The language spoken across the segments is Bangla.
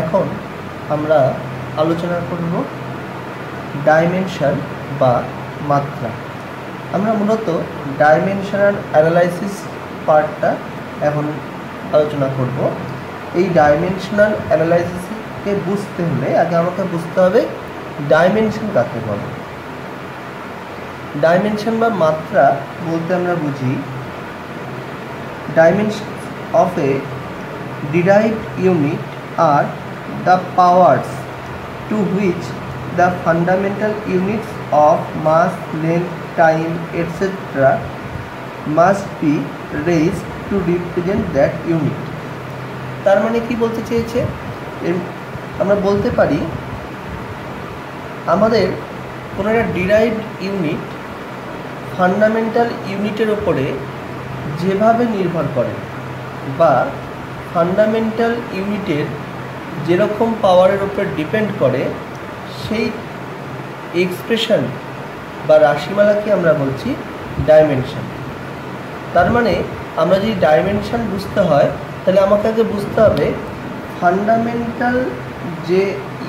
এখন আমরা আলোচনা করব ডাইমেনশন বা মাত্রা। আমরা মূলত ডাইমেনশনাল অ্যানালাইসিস পার্টটা এখন আলোচনা করব। এই ডাইমেনশনাল অ্যানালাইসিসকে বুঝতে হলে আগে আমাকে বুঝতে হবে ডাইমেনশন কাকে বলে। ডাইমেনশন বা মাত্রা বলতে আমরা বুঝি dimension of a derived unit are the powers to which the fundamental units of mass, length, time, etc. must be raised to represent that unit. তার মানে কি বলতে চেয়েছে আমরা বলতে পারি আমাদের কোনো একটা ডিরাইভড ইউনিট ফান্ডামেন্টাল ইউনিটের ওপরে যেভাবে নির্ভর করে বা ফান্ডামেন্টাল ইউনিটের যেরকম পাওয়ারের উপর ডিপেন্ড করে, সেই এক্সপ্রেশন বা রাশিমালাকে আমরা বলছি ডাইমেনশন তার মানে আমরা যদি ডাইমেনশন বুঝতে হয়, তাহলে আমাকে আগে বুঝতে হবে ফান্ডামেন্টাল যে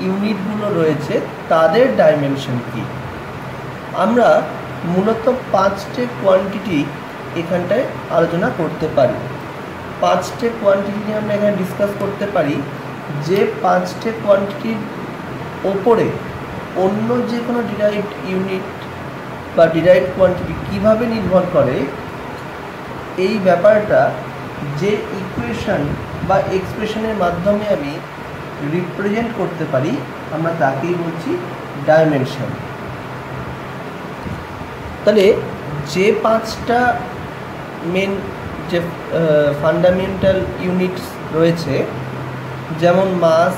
ইউনিটগুলো রয়েছে, তাদের ডাইমেনশন কি? আমরা মূলত পাঁচটে কোয়ান্টিটি এখানটায় আলোচনা করতে পারি। পাঁচটে কোয়ান্টিটি নিয়ে আমরা এখানে ডিসকাস করতে পারি। যে পাঁচটে কোয়ান্টিটির ওপরে অন্য যে কোনো ডিরাইভড ইউনিট বা ডিরাইভড কোয়ান্টিটি কীভাবে নির্ভর করে, এই ব্যাপারটা যে ইকুয়েশন বা এক্সপ্রেশনের মাধ্যমে আমি রিপ্রেজেন্ট করতে পারি, আমরা তাকেই বলছি ডাইমেনশন তাহলে যে পাঁচটা মেন যে ফান্ডামেন্টাল ইউনিটস রয়েছে যেমন mass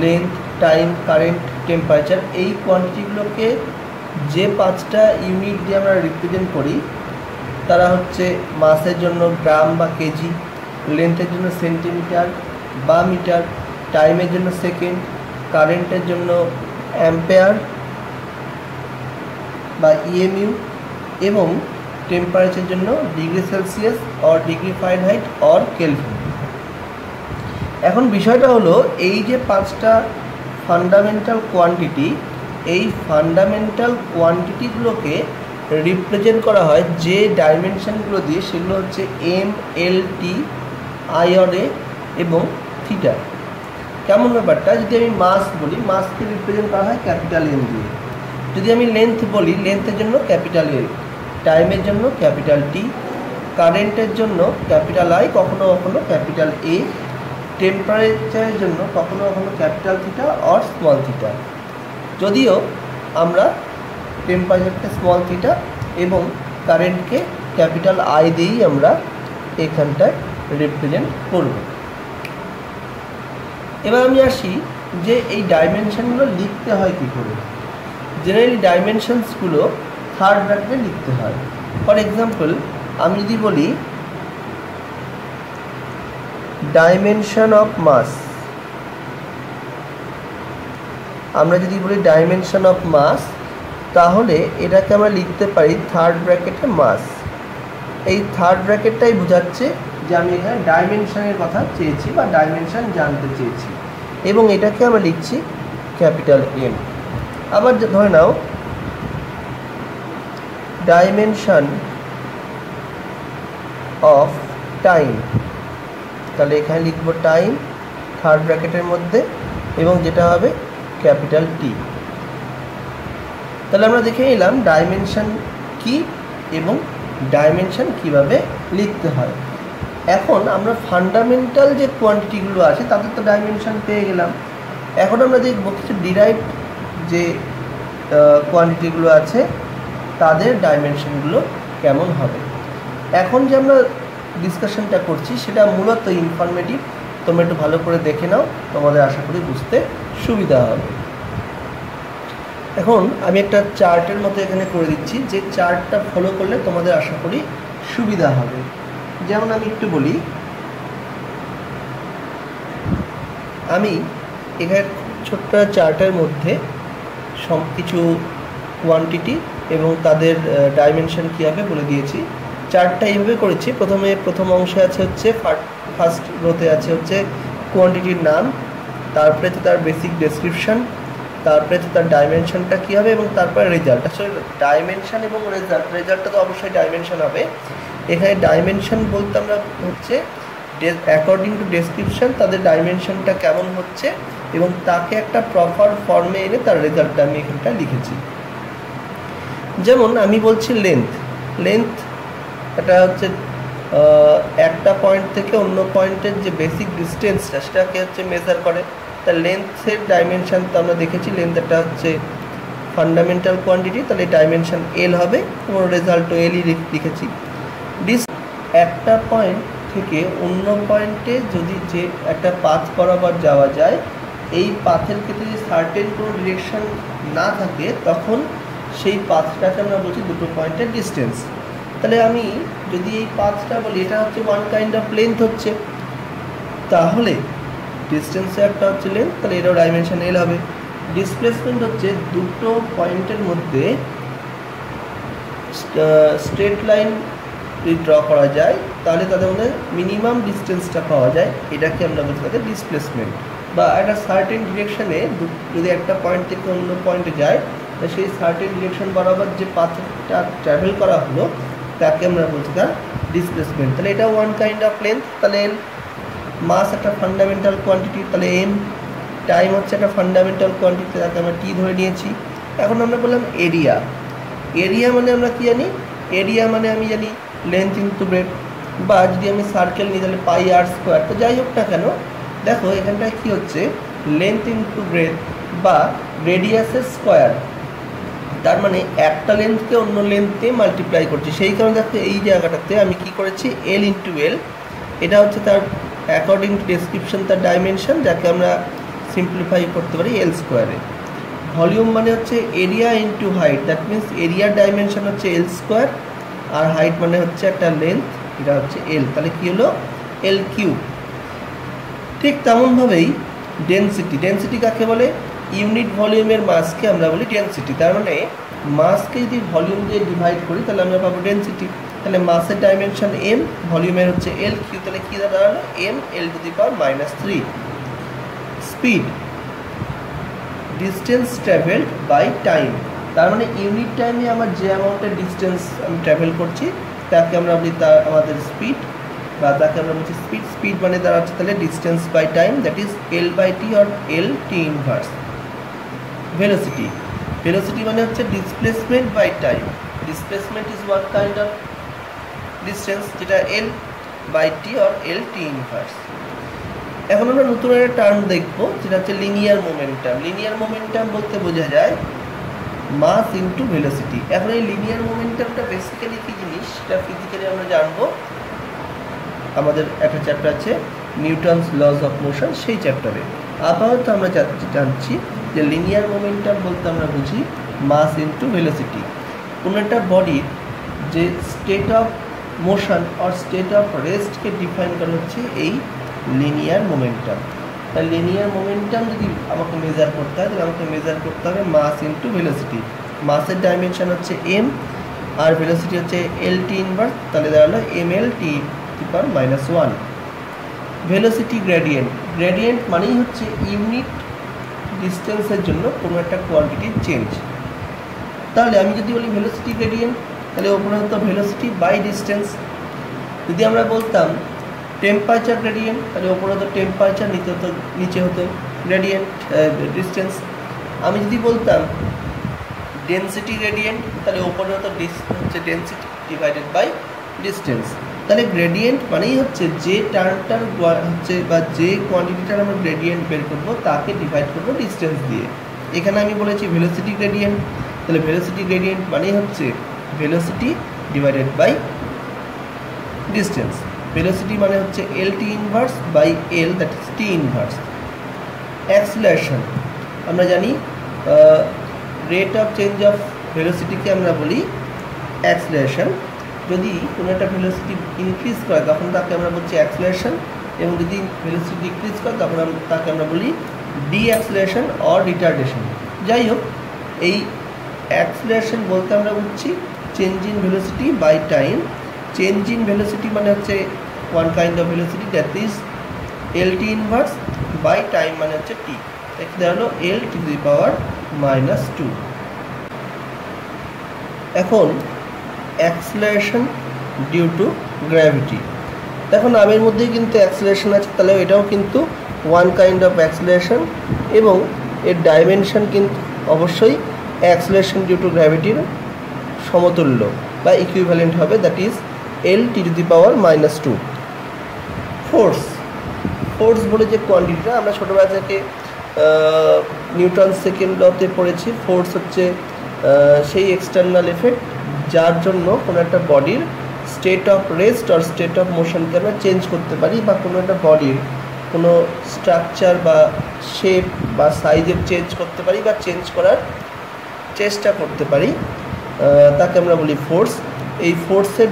length time current temperature এই কোয়ান্টিটিগুলোকে যে পাঁচটা ইউনিট দিয়ে আমরা রিপ্রেজেন্ট করি, তারা হচ্ছে মাসের জন্য গ্রাম বা কেজি লেন্থের জন্য সেন্টিমিটার বা মিটার টাইমের জন্য সেকেন্ড কারেন্টের জন্য অ্যাম্পেয়ার বা ইএমইউ এবং টেম্পারেচার জন্য degree Celsius or degree Fahrenheit or kelvin এখন বিষয়টা হলো, এই যে পাঁচটা ফান্ডামেন্টাল কোয়ান্টিটি এই ফান্ডামেন্টাল কোয়ান্টিটিগুলোকে রিপ্রেজেন্ট করা হয় যে ডাইমেনশানগুলো দিয়ে, সেগুলো হচ্ছে এম এল টি আইঅরে এবং থিটা কেমন ব্যাপারটা? যদি আমি মাস বলি মাসকে রিপ্রেজেন্ট করা হয় ক্যাপিটাল এম দিয়ে। যদি আমি লেন্থ বলি লেন্থের জন্য ক্যাপিটাল এল টাইমের জন্য ক্যাপিটাল টি কারেন্টের জন্য ক্যাপিটাল আই কখনো কখনো ক্যাপিটাল এ টেম্পারেচারের জন্য কখনো কখনো capital theta or small theta যদিও আমরা টেম্পারেচারকে স্মল থিটা এবং কারেন্টকে ক্যাপিটাল আই দিয়েই আমরা এখানটায় রিপ্রেজেন্ট করব। এবার আমি আসি যে এই ডাইমেনশানগুলো লিখতে হয় কী করে। জেনারেলি ডাইমেনশনসগুলো থার্ড ব্র্যাকেটে লিখতে হয়। ফর এক্সাম্পল আমি যদি বলি ডাইমেনশন অফ মাস আমরা যদি বলি ডাইমেনশন অফ মাস তাহলে এটাকে আমরা লিখতে পারি থার্ড ব্র্যাকেটে মাস এই থার্ড ব্র্যাকেটটাই বোঝাচ্ছে যে আমি এখানে ডাইমেনশনের কথা চেয়েছি বা ডাইমেনশন জানতে চেয়েছি। এবং এটাকে আমরা লিখছি ক্যাপিটাল এম আবার ধরে নাও ডাইমেনশন অফ টাইম তাহলে এখানে লিখব টাইম থার্ড ব্র্যাকেটের মধ্যে, এবং যেটা হবে ক্যাপিটাল টি তাহলে আমরা দেখে নিলাম ডাইমেনশান কি এবং ডাইমেনশান কীভাবে লিখতে হয়। এখন আমরা ফান্ডামেন্টাল যে কোয়ান্টিটিগুলো আছে তাদের তো ডাইমেনশান পেয়ে গেলাম। এখন আমরা দেখব কিছু ডিরাইভ যে কোয়ান্টিটিগুলো আছে, তাদের ডাইমেনশানগুলো কেমন হবে। এখন যে আমরা ডিসকাশনটা করছি, সেটা মূলত ইনফরমেটিভ তোমরা একটু ভালো করে দেখে নাও, তোমাদের আশা করি বুঝতে সুবিধা হবে। এখন আমি একটা চার্টের মতো এখানে করে দিচ্ছি, যে চার্টটা ফলো করলে তোমাদের আশা করি সুবিধা হবে। যেমন আমি একটু বলি, আমি এখানে ছোট্ট চার্টের মধ্যে সব কিছু কোয়ান্টিটি এবং তাদের ডাইমেনশন কী হবে বলে দিয়েছি। চার্টটা এইভাবে করেছি। প্রথমে, প্রথম অংশে আছে হচ্ছে ফার্স্ট রোতে আছে হচ্ছে কোয়ান্টিটির নাম, তারপরে তো তার বেসিক ডেসক্রিপশন তারপরে তো তার ডাইমেনশনটা কী হবে এবং তারপরে রেজাল্ট আসলে ডাইমেনশন এবং রেজাল্ট রেজাল্টটা তো অবশ্যই ডাইমেনশন হবে। এখানে ডাইমেনশন বলতে আমরা হচ্ছে অ্যাকর্ডিং টু ডেসক্রিপশন তাদের ডাইমেনশনটা কেমন হচ্ছে এবং তাকে একটা প্রপার ফর্মে এনে তার রেজাল্টটা আমি এখানটা লিখেছি। যেমন আমি বলছি লেন্থ লেন্থ এটা হচ্ছে একটা পয়েন্ট থেকে অন্য পয়েন্টের যে বেসিক ডিস্টেন্সটা সেটাকে হচ্ছে মেজার করে। তার লেন্থের ডাইমেনশান তো আমরা দেখেছি লেন্থ একটা হচ্ছে ফান্ডামেন্টাল কোয়ান্টিটি তাহলে ডাইমেনশান এল হবে, এবং রেজাল্টও এলই লিখেছি। ডিস একটা পয়েন্ট থেকে অন্য পয়েন্টে যদি যে একটা পাথ বরাবর যাওয়া যায়, এই পাথের ক্ষেত্রে যদি সার্টেন কোনো ডিরেকশন না থাকে, তখন সেই পাথটাকে আমরা বলছি দুটো পয়েন্টের ডিস্টেন্স তাহলে আমি যদি এই পাথটা বলি, এটা হচ্ছে ওয়ান কাইন্ড অফ লেন্থ হচ্ছে। তাহলে ডিস্টেন্সে একটা হচ্ছে লেন্থ তাহলে এটাও ডাইমেনশন এল হবে। ডিসপ্লেসমেন্ট হচ্ছে দুটো পয়েন্টের মধ্যে স্ট্রেট লাইন যদি ড্র করা যায়, তাহলে তাদের মধ্যে মিনিমাম ডিস্টেন্সটা পাওয়া যায়। এটাকে আমরা বলছি তাদের ডিসপ্লেসমেন্ট বা একটা সার্টেন ডিরেকশানে যদি একটা পয়েন্ট থেকে অন্য পয়েন্টে যায় সেই সার্টেন ডিরেকশন বরাবর যে পাথটা ট্রাভেল করা হলো তাকে আমরা বলছি তার ডিসপ্লেসমেন্ট তাহলে এটা ওয়ান কাইন্ড অফ লেন্থ তাহলে এল মাস একটা ফান্ডামেন্টাল কোয়ান্টিটি তাহলে এম টাইম হচ্ছে একটা ফান্ডামেন্টাল কোয়ান্টিটি তাকে আমরা টি ধরে নিয়েছি। এখন আমরা বললাম এরিয়া এরিয়া মানে আমরা কী জানি? এরিয়া মানে আমি জানি লেন্থ ইন্টু ব্রেড বা যদি আমি সার্কেল নিই তাহলে পাই আর স্কোয়ার তো যাই হোক না কেন, দেখো এখানটায় কী হচ্ছে? লেন্থ ইন্টু ব্রেড বা রেডিয়াসের স্কোয়ার তার মানে একটা লেন্থকে অন্য লেন্থে মাল্টিপ্লাই করছি। সেই কারণে দেখো এই জায়গাটাতে আমি কি করেছি? এল ইন্টু এল এটা হচ্ছে তার অ্যাকর্ডিং টু ডেসক্রিপশন তার ডাইমেনশন যাকে আমরা সিম্পলিফাই করতে পারি এল স্কোয়ারে ভলিউম মানে হচ্ছে area into height that means এরিয়ার ডাইমেনশন হচ্ছে এল স্কোয়ার আর হাইট মানে হচ্ছে একটা লেন্থ এটা হচ্ছে এল তাহলে কী হলো? এল কিউব ঠিক তেমনভাবেই ডেন্সিটি ডেন্সিটি কাকে বলে? ইউনিট ভলিউমের মাসকে আমরা বলি ডেন্সিটি তার মানে মাসকে যদি ভলিউম দিয়ে ডিভাইড করি, তাহলে আমরা পাবো ডেন্সিটি তাহলে মাসের ডাইমেনশন এম ভলিউমের হচ্ছে এল কিউ তাহলে কী দাঁড়াল M L to the power minus three speed distance travelled by time তার মানে ইউনিট টাইমে আমার যে অ্যামাউন্টের ডিস্টেন্স আমি ট্রাভেল করছি, তাকে আমরা বলি তার, আমাদের স্পিড বা তাকে আমরা বলছি স্পিড স্পিড মানে দাঁড়াচ্ছে তাহলে distance by time that is L by T or L T inverse velocity velocity মানে হচ্ছে displacement by time displacement is one kind of distance যেটা L by T or L T inverse এখন আমরা নতুন একটা টার্ম দেখব, যেটা হচ্ছে লিনিয়ার মোমেন্টাম লিনিয়ার মোমেন্টাম বলতে বোঝা যায় মাস ইন্টু ভেলোসিটি এখন এই লিনিয়ার মোমেন্টামটা বেসিক্যালি কী জিনিস? সেটা ফিজিক্যালি আমরা জানব। আমাদের একটা চ্যাপ্টার আছে নিউটনস লস অফ মোশন সেই চ্যাপ্টারে আপাতত আমরা জানছি যে লিনিয়ার মোমেন্টাম বলতে আমরা বুঝি মাস ইন্টু ভেলোসিটি কোনো একটা বডির যে state of motion or state of রেস্টকে define করা হচ্ছে এই লিনিয়ার মোমেন্টাম তাই লিনিয়ার মোমেন্টাম যদি আমাকে মেজার করতে হয়, তাহলে আমাকে মেজার করতে হবে মাস ইন্টু ভেলোসিটি মাসের ডাইমেনশন হচ্ছে এম আর ভেলোসিটি হচ্ছে এল টি ইনভার্স তাহলে দাঁড়াল M L T per minus one velocity gradient gradient মানেই হচ্ছে ইউনিট ডিস্টেন্সের জন্য কোনো একটা কোয়ান্টিটির চেঞ্জ তাহলে আমি যদি বলি ভেলোসিটি গ্রেডিয়েন্ট তাহলে ওপরে হতো ভেলোসিটি বাই ডিস্টেন্স যদি আমরা বলতাম টেম্পারেচার গ্রেডিয়েন্ট তাহলে ওপরে হতো টেম্পারেচার নিচে হতো নিচে হতো গ্রেডিয়েন্ট ডিস্টেন্স আমি যদি বলতাম ডেন্সিটি গ্রেডিয়েন্ট তাহলে ওপরে হতো হচ্ছে ডেন্সিটি ডিভাইডেড বাই ডিস্টেন্স তাহলে গ্রেডিয়েন্ট মানেই হচ্ছে যে টার্মটার হচ্ছে বা যে কোয়ান্টিটিটার আমরা গ্রেডিয়েন্ট বের করব, তাকে ডিভাইড করব ডিস্টেন্স দিয়ে। এখানে আমি বলেছি ভেলোসিটি গ্রেডিয়েন্ট তাহলে ভেলোসিটি গ্রেডিয়েন্ট মানেই হচ্ছে velocity divided by distance velocity মানে হচ্ছে L T inverse by L that is T inverse acceleration আমরা জানি রেট অফ চেঞ্জ অফ ভেলোসিটিকে আমরা বলি অ্যাক্সিলারেশন যদি কোনো একটা ভেলোসিটি ইনক্রিজ করে, তখন তাকে আমরা বলছি অ্যাক্সিলারেশন এবং যদি ভেলোসিটি ডিক্রিজ করে, তখন তাকে আমরা বলি ডি অ্যাক্সিলারেশন অর রিটার্ডেশন যাই হোক, এই অ্যাক্সিলারেশন বলতে আমরা বুঝছি change in velocity by time change in velocity মানে হচ্ছে one kind of velocity that is L T inverse by time মানে হচ্ছে টি এখানে হলো L to the power minus two এখন অ্যাক্সিলারেশন ডিউ টু গ্র্যাভিটি দেখো নামের মধ্যেই কিন্তু অ্যাক্সিলারেশন আছে, তাহলে এটাও কিন্তু ওয়ান কাইন্ড অফ অ্যাক্সিলারেশন এবং এর ডাইমেনশন কিন্তু অবশ্যই অ্যাক্সিলারেশন ডিউ টু গ্র্যাভিটির সমতুল্য বা ইকুইভ্যালেন্ট হবে that is L T to the power minus two force force বলে যে কোয়ান্টিটিটা আমরা ছোটোবেলা থেকে নিউটন সেকেন্ড লতে পড়েছি। ফোর্স হচ্ছে সেই এক্সটার্নাল এফেক্ট যার জন্য কোনো একটা বডির স্টেট অফ রেস্ট আর স্টেট অফ মোশনকে আমরা চেঞ্জ করতে পারি বা কোনো একটা বডির কোনো স্ট্রাকচার বা শেপ বা সাইজের চেঞ্জ করতে পারি বা চেঞ্জ করার চেষ্টা করতে পারি। তাকে আমরা বলি ফোর্স এই ফোর্সের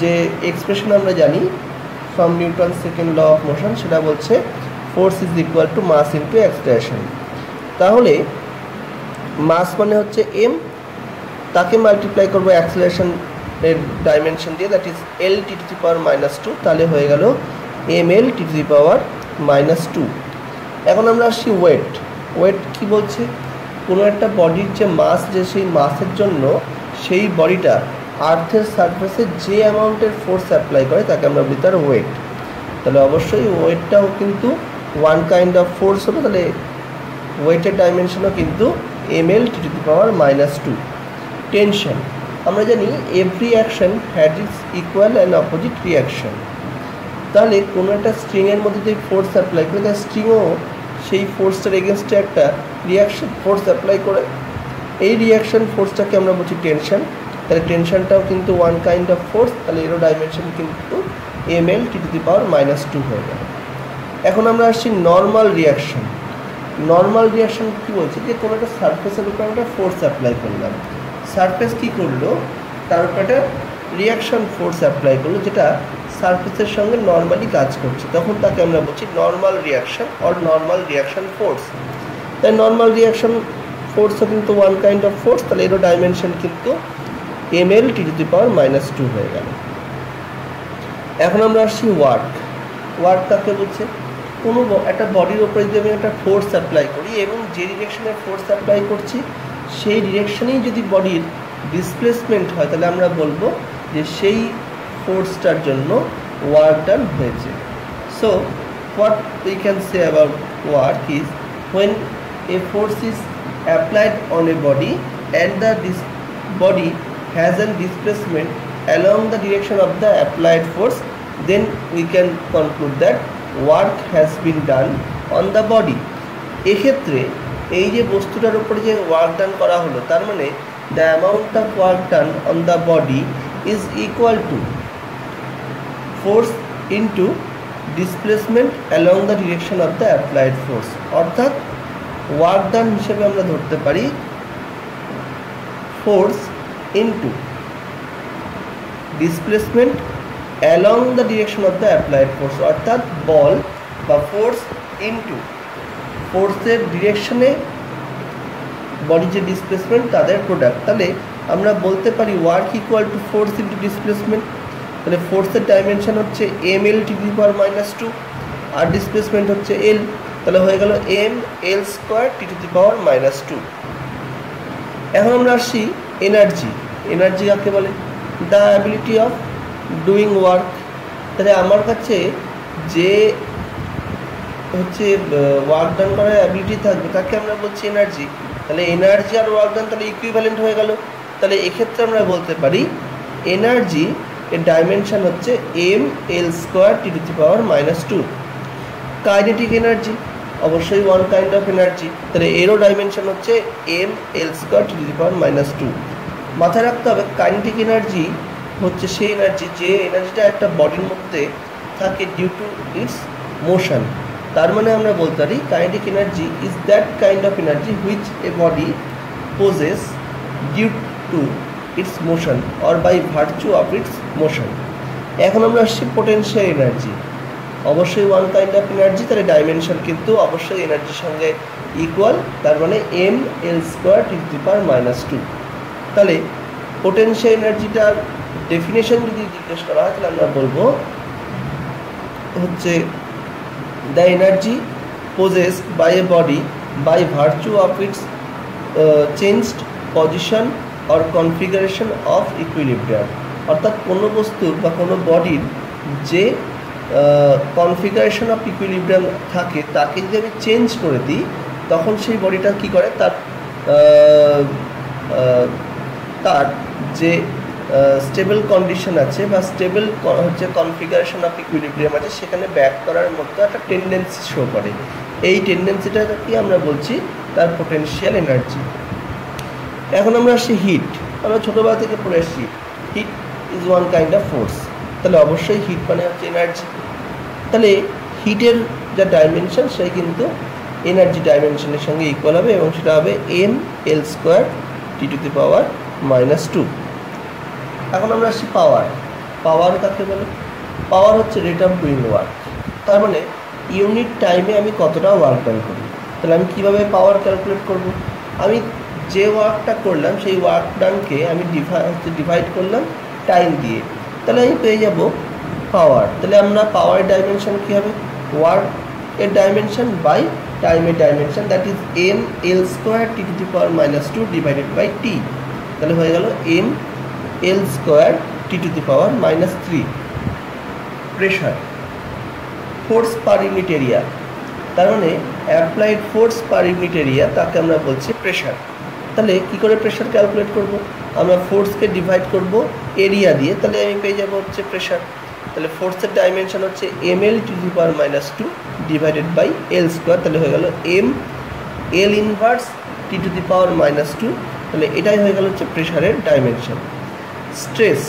যে এক্সপ্রেশন আমরা জানি from Newton second law of motion সেটা বলছে force is equal to mass into extraction তাহলে মাস মানে হচ্ছে এম তাকে মাল্টিপ্লাই করব অ্যাক্সিলেশন এর ডাইমেনশন দিয়ে that is L T to the power minus two তাহলে হয়ে গেল M L T to the power minus two এখন আমরা আসছি ওয়েট ওয়েট কি বলছে? কোনো একটা বডির যে মাস যে সেই মাসের জন্য সেই বডিটা আর্থের সারফেসে যে অ্যামাউন্টের ফোর্স অ্যাপ্লাই করে, তাকে আমরা বলি তার ওয়েট তাহলে অবশ্যই ওয়েটটাও কিন্তু ওয়ান কাইন্ড অফ ফোর্স হবে, তাহলে ওয়েটের ডাইমেনশনও কিন্তু M L T to the power minus two tension আমরা জানি every action had its equal and opposite reaction তাহলে কোনো একটা স্ট্রিংয়ের মধ্যে যদি ফোর্স অ্যাপ্লাই করে, তাহলে স্ট্রিংও সেই ফোর্সটার এগেনস্টে একটা রিয়াকশন ফোর্স অ্যাপ্লাই করে। এই রিয়াকশন ফোর্সটাকে আমরা বলছি টেনশন তাহলে টেনশনটাও কিন্তু ওয়ান কাইন্ড অফ ফোর্স তাহলে এরও ডাইমেনশন কিন্তু M L T to the power minus two হয়ে গেল। এখন আমরা আসছি নর্মাল রিয়াকশন নর্মাল রিয়াকশন কী বলছে? যে কোনো একটা সারফেসের উপর আমরা ফোর্স অ্যাপ্লাই করলাম। সারফেস কী করল? তার উপর একটা রিয়াকশন ফোর্স অ্যাপ্লাই করল, যেটা সারফেসের সঙ্গে নর্মালি কাজ করছে। তখন তাকে আমরা বলছি normal reaction or normal reaction force তাই নর্মাল রিয়াকশন ফোর্সও কিন্তু ওয়ান কাইন্ড অফ ফোর্স তাহলে এরও ডাইমেনশন কিন্তু M L T to the power minus two হয়ে গেল। এখন আমরা আসছি ওয়ার্ক ওয়ার্ক কাকে বলছে? কোনো একটা বডির ওপরে যদি আমি একটা ফোর্স অ্যাপ্লাই করি এবং যে ডিরেকশনে ফোর্স অ্যাপ্লাই করছি সেই ডিরেকশনেই যদি বডির ডিসপ্লেসমেন্ট হয়, তাহলে আমরা বলব যে সেই ফোর্সটার জন্য ওয়ার্ক ডান হয়েছে। So what we can say about work is when a force is applied on a body and the this body has a displacement along the direction of the applied force, then we can conclude that work has been done on the body. এক্ষেত্রে এই যে বস্তুটার উপরে যে ওয়ার্ক ডান করা হলো, তার মানে the amount of work done on the body is equal to force into displacement along the direction of the applied force অর্থাৎ ওয়ার্ক ডান হিসেবে আমরা ধরতে পারি force into displacement along the direction of the applied force অর্থাৎ বল বা ফোর্স ইনটু ফোর্সের ডিরেকশনে বডি যে ডিসপ্লেসমেন্ট তাদের প্রোডাক্ট তাহলে আমরা বলতে পারি work equal to force into displacement তাহলে ফোর্সের ডাইমেনশন হচ্ছে M L T power minus two আর ডিসপ্লেসমেন্ট হচ্ছে এল তাহলে হয়ে গেল M L square T to the power minus two এখন আমরা আসছি এনার্জি এনার্জি কাকে বলে? The ability of doing work তাহলে আমার কাছে যে হচ্ছে ওয়ার্ক ডান করার অ্যাবিলিটি থাকবে, তাকে আমরা বলছি এনার্জি তাহলে এনার্জি আর ওয়ার্ক ডান তাহলে ইকুইভ্যালেন্ট হয়ে গেল। তাহলে এক্ষেত্রে আমরা বলতে পারি এনার্জি এর ডাইমেনশান হচ্ছে M L square T to power minus two kinetic energy অবশ্যই ওয়ান কাইন্ড অফ এনার্জি তাহলে এরও ডাইমেনশন হচ্ছে M L square to power minus two মাথায় রাখতে হবে কাইনেটিক এনার্জি হচ্ছে সেই এনার্জি যে এনার্জিটা একটা বডির মধ্যে থাকে ডিউ টু ইটস মোশন তার মানে আমরা বলতে পারি kinetic energy is that kind of energy which a body possesses due to its motion or by virtue of its motion এখন আমরা আসছি পোটেন্সিয়াল এনার্জি অবশ্যই ওয়ান কাইন্ড অফ এনার্জি তাহলে ডাইমেনশন কিন্তু অবশ্যই এনার্জির সঙ্গে ইকুয়াল তার মানে M L square T to power minus two তাহলে পোটেন্সিয়াল এনার্জিটার ডেফিনেশন যদি জিজ্ঞেস করা হয়, তাহলে আমরা বলব হচ্ছে the energy possessed by a body by virtue of its uh, changed position or configuration of equilibrium. অর্থাৎ কোনো বস্তুর বা কোনো বডির যে কনফিগারেশন অফ ইকুইলিব্রিয়াম থাকে তাকে যদি আমি চেঞ্জ করে দিই তখন সেই বডিটা কি করে? তার আহ, আহ, তার যে স্টেবল কন্ডিশন আছে বা স্টেবল হচ্ছে কনফিগারেশন অফ ইকুইলিব্রিয়াম আছে, সেখানে ব্যাক করার মতো একটা টেন্ডেন্সি শো করে। এই টেন্ডেন্সিটাকে আমরা বলছি? তার পোটেনশিয়াল এনার্জি এখন আমরা আসছি হিট আমরা ছোটোবেলা থেকে পড়ে এসেছি। Heat is one kind of force তাহলে অবশ্যই হিট মানে হচ্ছে এনার্জি তাহলে হিটের যা ডাইমেনশন সেই কিন্তু এনার্জি ডাইমেনশনের সঙ্গে ইকুয়াল হবে এবং সেটা হবে M L square T to the power minus two এখন আমরা আসছি পাওয়ার পাওয়ার কাকে বলে? পাওয়ার হচ্ছে রেট অফ ডুইং ওয়ার্ক তার মানে ইউনিট টাইমে আমি কতটা ওয়ার্ক ডান করি? তাহলে আমি কীভাবে পাওয়ার ক্যালকুলেট করব? আমি যে ওয়ার্কটা করলাম, সেই ওয়ার্ক ডানকে আমি ডিভাই হচ্ছে ডিভাইড করলাম টাইম দিয়ে। তাহলে আমি পেয়ে যাব পাওয়ার তাহলে আমরা পাওয়ার ডাইমেনশন কী হবে? ওয়ার্ক এর ডাইমেনশন বাই টাইমের dimension that is M L square T to the power minus two divided by T তাহলে হয়ে গেল M L square T to the power minus three pressure force per unit area তার মানে applied force per unit area তাকে আমরা বলছি প্রেশার তাহলে কি করে প্রেশার ক্যালকুলেট করব? আমরা ফোর্সকে ডিভাইড করব এরিয়া দিয়ে, তাহলে আমি পেয়ে যাব হচ্ছে প্রেশার তাহলে ফোর্সের ডাইমেনশন হচ্ছে M L to the power minus two divided by L square তাহলে হয়ে গেল M L inverse T to the power minus two তাহলে এটাই হয়ে গেল হচ্ছে প্রেশারের ডাইমেনশন স্ট্রেস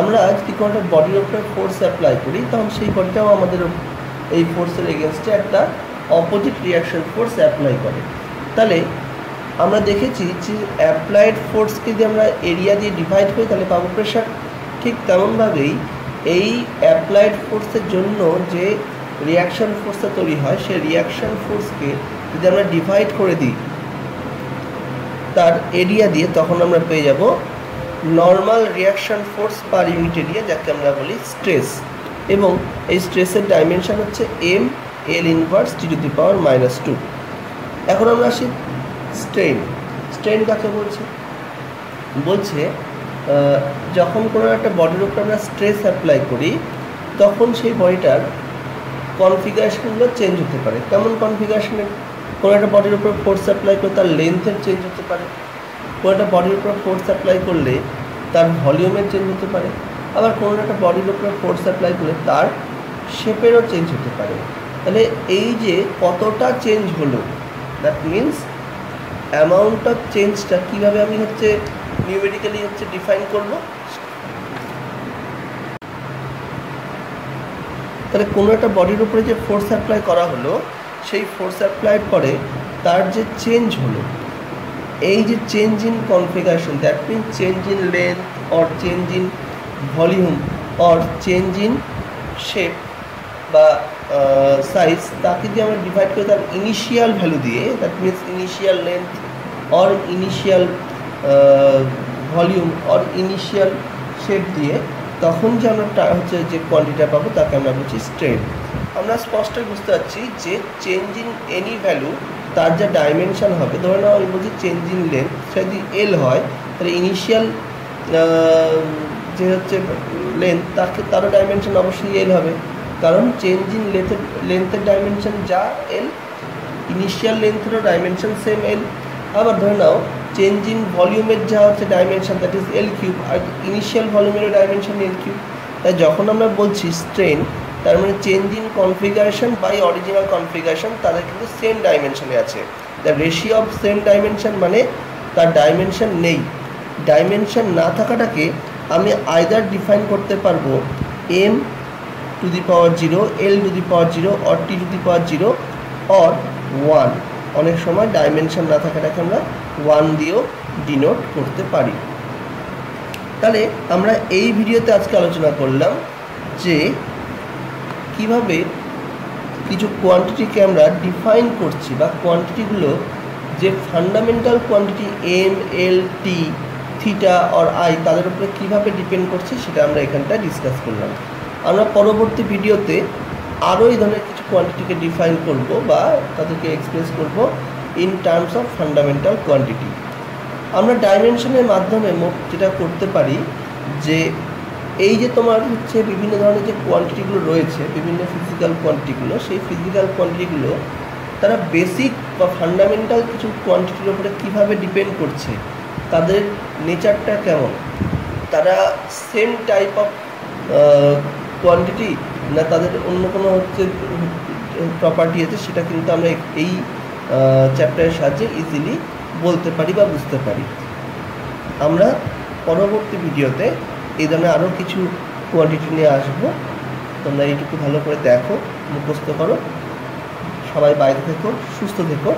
আমরা যদি কোনো একটা বডির উপরে ফোর্স অ্যাপ্লাই করি, তখন সেই বডিটাও আমাদের এই ফোর্সের এগেনস্টে একটা অপোজিট রিয়াকশন ফোর্স অ্যাপ্লাই করে। তাহলে আমরা দেখেছি যে অ্যাপ্লাইড ফোর্সকে যদি আমরা এরিয়া দিয়ে ডিভাইড করি, তাহলে পাবো প্রেশার ঠিক তেমনভাবেই এই অ্যাপ্লাইড ফোর্সের জন্য যে রিয়াকশন ফোর্সটা তৈরি হয়, সেই রিয়াকশন ফোর্সকে যদি আমরা ডিভাইড করে দিই, তার এরিয়া দিয়ে, তখন আমরা পেয়ে যাব normal reaction force per unit area যাকে আমরা বলি স্ট্রেস এবং এই স্ট্রেসের ডাইমেনশান হচ্ছে M L inverse T to the power minus two এখন আমরা আসি স্ট্রেন স্ট্রেন কাকে বলছে? বলছে যখন কোনো একটা বডির উপর আমরা স্ট্রেস অ্যাপ্লাই করি, তখন সেই বডিটার কনফিগারেশনগুলো চেঞ্জ হতে পারে। কেমন কনফিগারেশনের কোনো একটা বডির উপর ফোর্স অ্যাপ্লাই করে তার লেন্থের চেঞ্জ হতে পারে। একটা বডির উপর ফোর্স অ্যাপ্লাই করলে তার ভলিউমের চেঞ্জ হতে পারে। আবার কোনো একটা বডির উপর ফোর্স অ্যাপ্লাই করলে তার শেপেরও চেঞ্জ হতে পারে। তাহলে এই যে কতটা চেঞ্জ হলো দ্যাট মিন্স অ্যামাউন্ট অফ চেঞ্জটা কীভাবে আমি হচ্ছে নিউমেরিক্যালি হচ্ছে ডিফাইন করব? তাহলে কোনো একটা বডির উপরে যে ফোর্স অ্যাপ্লাই করা হলো, সেই ফোর্স অ্যাপ্লাইড পরে তার যে চেঞ্জ হলো এই যে change in configuration that mean change in length or change in volume or change in shape বা সাইজ তাকে যদি আমরা ডিভাইড করি তার ইনিশিয়াল ভ্যালু দিয়ে that means initial length or initial volume or initial shape দিয়ে, তখন যে আমরা হচ্ছে যে কোয়ান্টিটা পাবো, তাকে আমরা বলছি স্ট্রেন আমরা স্পষ্টই বুঝতে পারছি যে চেঞ্জ ইন এনি ভ্যালু তার যা ডাইমেনশান হবে, ধরে নাও আমি বলছি চেঞ্জ লেন্থ যদি এল হয়, তাহলে ইনিশিয়াল যে হচ্ছে লেন্থ তাকে তারও ডাইমেনশান অবশ্যই এল হবে। কারণ চেঞ্জ ইন লেন্থের লেন্থের ডাইমেনশন যা এল ইনিশিয়াল লেন্থেরও ডাইমেনশান সেম এল আবার ধরে নাও চেঞ্জ ভলিউমের যা হচ্ছে dimension that is L cube R initial ভলিউমেরও ডাইমেনশান এল কিউব তাই যখন আমরা বলছি স্ট্রেন তার মানে change in configuration by original configuration তাদের কিন্তু সেম ডাইমেনশনে আছে। The ratio of same dimension মানে তার ডাইমেনশন নেই। ডাইমেনশন না থাকাটাকে আমি আইদার ডিফাইন করতে পারব M to the power zero L to the power zero or T to the power zero or one অনেক সময় ডাইমেনশন না থাকাটাকে আমরা ওয়ান দিয়েও ডিনোট করতে পারি। তাহলে আমরা এই ভিডিওতে আজকে আলোচনা করলাম যে কীভাবে কিছু কোয়ান্টিটিকে আমরা ডিফাইন করছি বা কোয়ান্টিটিগুলো যে fundamental quantity M L T theta or I তাদের উপরে কীভাবে ডিপেন্ড করছে সেটা আমরা এখানটা ডিসকাস করলাম। আমরা পরবর্তী ভিডিওতে আরও এই ধরনের কিছু কোয়ান্টিটিকে ডিফাইন করব বা তাদেরকে এক্সপ্রেস করব in terms of fundamental quantity আমরা ডাইমেনশনের মাধ্যমে যেটা করতে পারি যে এই যে তোমার হচ্ছে বিভিন্ন ধরনের যে কোয়ান্টিটিগুলো রয়েছে, বিভিন্ন ফিজিক্যাল কোয়ান্টিটিগুলো সেই ফিজিক্যাল কোয়ান্টিটিগুলো তারা বেসিক বা ফান্ডামেন্টাল কিছু কোয়ান্টিটির উপরে কীভাবে ডিপেন্ড করছে, তাদের নেচারটা কেমন? তারা সেম টাইপ অফ কোয়ান্টিটি না তাদের অন্য কোনো হচ্ছে প্রপার্টি আছে, সেটা কিন্তু আমরা এই চ্যাপ্টারের সাহায্যে ইজিলি বলতে পারি বা বুঝতে পারি। আমরা পরবর্তী ভিডিওতে এই ধরনের আরও কিছু কোয়ান্টিটি নিয়ে আসব। তোমরা এইটুকু ভালো করে দেখো, মুখস্থ করো। সবাই বাইরে থেকো, সুস্থ থেকো।